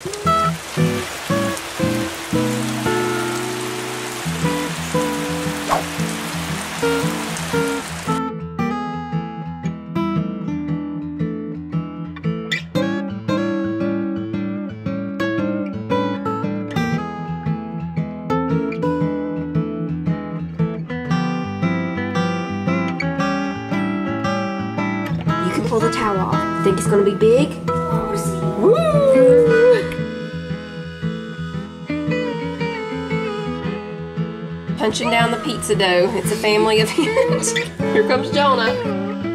You can pull the towel off. Think it's gonna be big? Woo! Punching down the pizza dough. It's a family event. Here comes Jonah.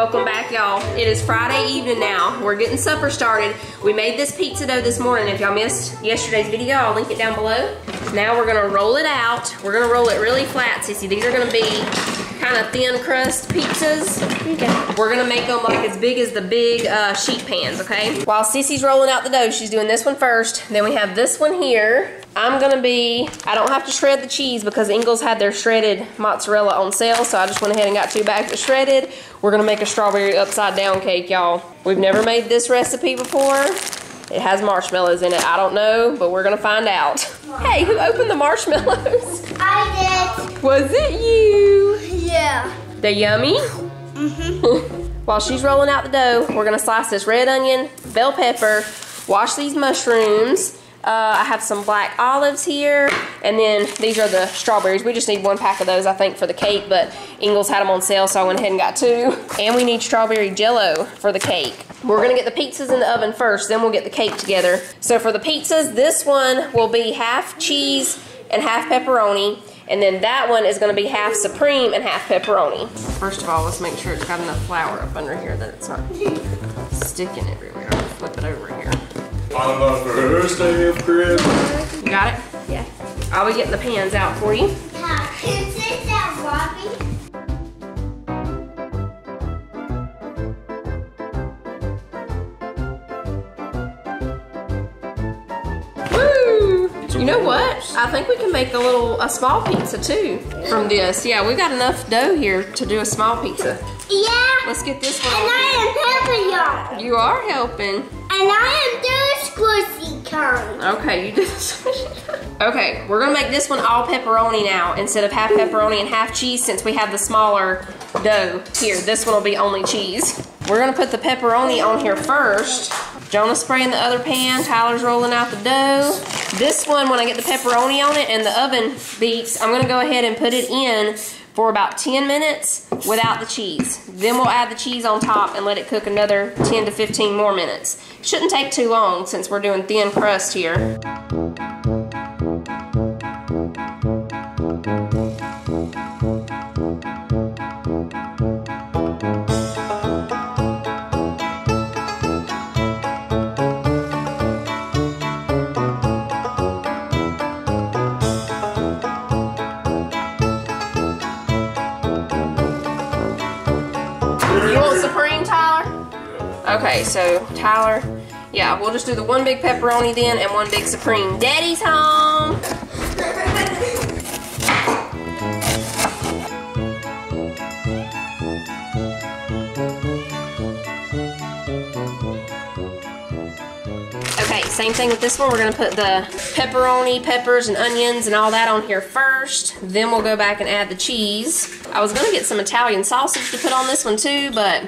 Welcome back, y'all. It is Friday evening now. We're getting supper started. We made this pizza dough this morning. If y'all missed yesterday's video, I'll link it down below. Now we're gonna roll it out. We're gonna roll it really flat, Sissy. These are gonna be kind of thin crust pizzas. Okay. We're gonna make them like as big as the big uh, sheet pans, okay? While Sissy's rolling out the dough, she's doing this one first. Then we have this one here. I'm gonna be, I don't have to shred the cheese because Ingles had their shredded mozzarella on sale, so I just went ahead and got two bags of shredded. We're gonna make a strawberry upside down cake, y'all. We've never made this recipe before. It has marshmallows in it. I don't know, but we're gonna find out. Hey, who opened the marshmallows? I did. Was it you? Yeah. They're yummy? While she's rolling out the dough, we're gonna slice this red onion, bell pepper, wash these mushrooms. Uh, I have some black olives here, and then these are the strawberries. We just need one pack of those, I think, for the cake, but Ingles had them on sale, so I went ahead and got two. And we need strawberry jello for the cake. We're gonna get the pizzas in the oven first, then we'll get the cake together. So for the pizzas, this one will be half cheese and half pepperoni. And then that one is gonna be half supreme and half pepperoni. First of all, let's make sure it's got enough flour up under here that it's not sticking everywhere. Flip it over here. On the first day of Christmas. You got it? Yeah. I'll be getting the pans out for you. Is it that Robbie? Woo! You know what? I think we can make a little, a small pizza too from this. Yeah, we've got enough dough here to do a small pizza. Yeah. Let's get this one And. I am helping y'all. You are helping. And I am doing squishy cone. Okay, you did this. okay, we're gonna make this one all pepperoni now instead of half pepperoni and half cheese since we have the smaller dough here. This one will be only cheese. We're gonna put the pepperoni on here first. Jonah's spraying the other pan. Tyler's rolling out the dough. This one, when I get the pepperoni on it and the oven beats, I'm gonna go ahead and put it in for about 10 minutes without the cheese. Then we'll add the cheese on top and let it cook another 10 to 15 more minutes. Shouldn't take too long since we're doing thin crust here. You want supreme, Tyler? Okay, so Tyler, yeah, we'll just do the one big pepperoni then and one big supreme. Daddy's home. Okay, same thing with this one. We're gonna put the pepperoni, peppers, and onions and all that on here first. Then we'll go back and add the cheese. I was gonna get some Italian sausage to put on this one too, but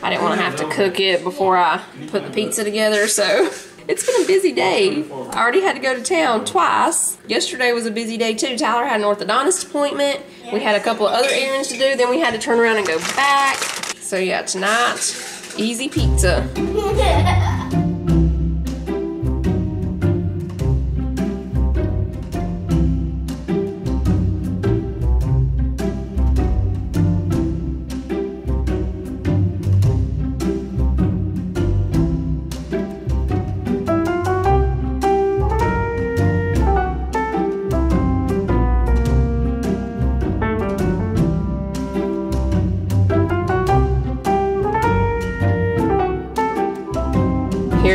I didn't wanna have to cook it before I put the pizza together, so. It's been a busy day. I already had to go to town twice. Yesterday was a busy day too. Tyler had an orthodontist appointment. We had a couple of other errands to do. Then we had to turn around and go back. So yeah, tonight, easy pizza.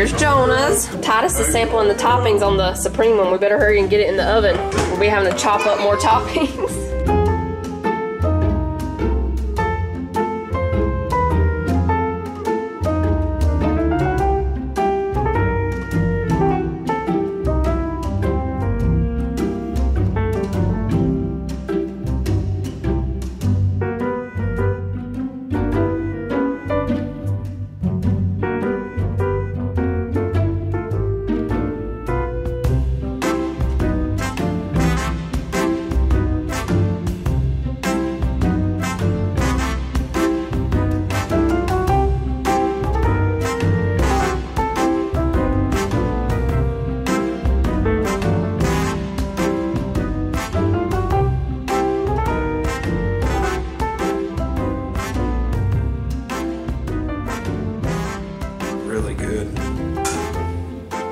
Here's Jonah's. Titus is sampling the toppings on the Supreme one. We better hurry and get it in the oven. We'll be having to chop up more toppings.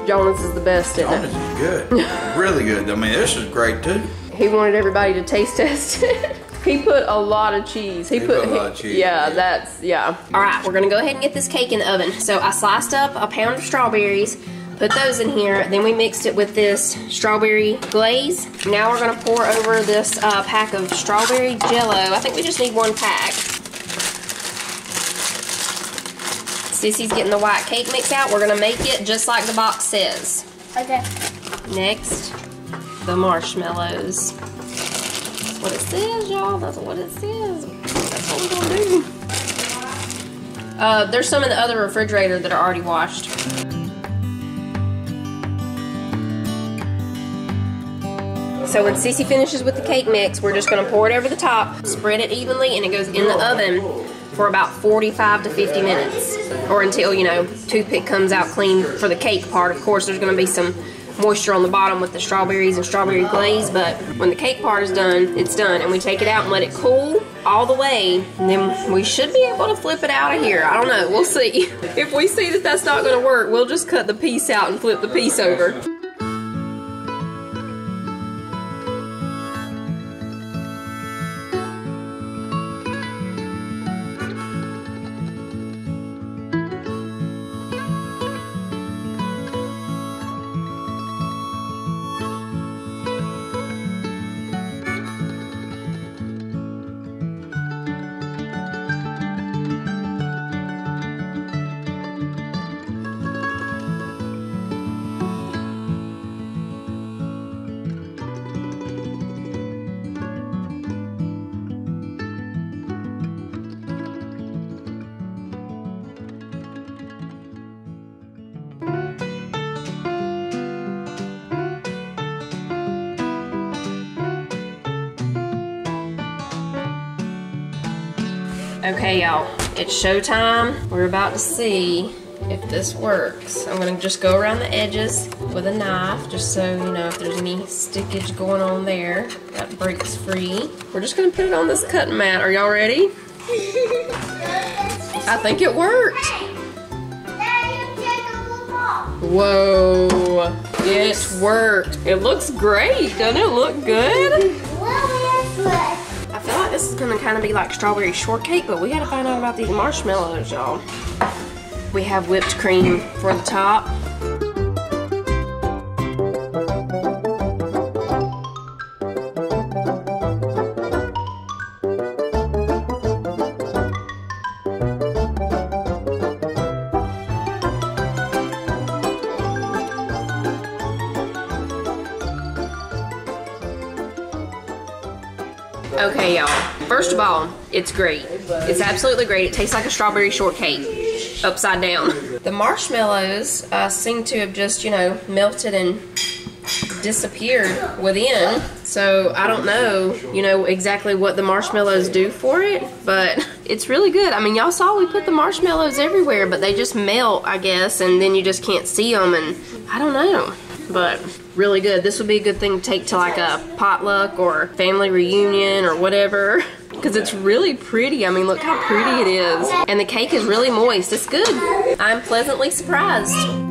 Jonas is the best at Oh, it. this is good. really good. I mean, this is great too. He wanted everybody to taste test it. he put a lot of cheese. He, He put, put a lot of cheese, Yeah, yeah. that's yeah. All right, we're gonna go ahead and get this cake in the oven. So I sliced up a pound of strawberries, put those in here. Then we mixed it with this strawberry glaze. Now we're gonna pour over this uh, pack of strawberry Jello. I think we just need one pack. Sissy's getting the white cake mix out. We're gonna make it just like the box says. Okay. Next, the marshmallows. That's what it says, y'all. That's what it says. That's what we're gonna do. Uh, there's some in the other refrigerator that are already washed. So when Cece finishes with the cake mix, we're just gonna pour it over the top, spread it evenly, and it goes in the oven for about 45 to 50 minutes. Or until, you know, toothpick comes out clean for the cake part. Of course, there's gonna be some moisture on the bottom with the strawberries and strawberry glaze, but when the cake part is done, it's done. And we take it out and let it cool all the way, and then we should be able to flip it out of here. I don't know, we'll see. If we see that that's not gonna work, we'll just cut the piece out and flip the piece over. Okay, y'all, it's showtime. We're about to see if this works. I'm gonna just go around the edges with a knife, just so you know if there's any stickage going on there. That breaks free. We're just gonna put it on this cutting mat. Are y'all ready? I think it worked. Whoa, it worked. It looks great. Doesn't it look good? This is gonna kind of be like strawberry shortcake, but we gotta find out about these marshmallows, y'all. We have whipped cream for the top. Okay, y'all. First of all, it's great. It's absolutely great. It tastes like a strawberry shortcake, upside down. The marshmallows uh, seem to have just, you know, melted and disappeared within. So I don't know, you know, exactly what the marshmallows do for it, but it's really good. I mean, y'all saw we put the marshmallows everywhere, but they just melt, I guess, and then you just can't see them, and I don't know. But really good. This would be a good thing to take to like a potluck or family reunion or whatever. Because it's really pretty. I mean, look how pretty it is. And the cake is really moist. It's good. I'm pleasantly surprised.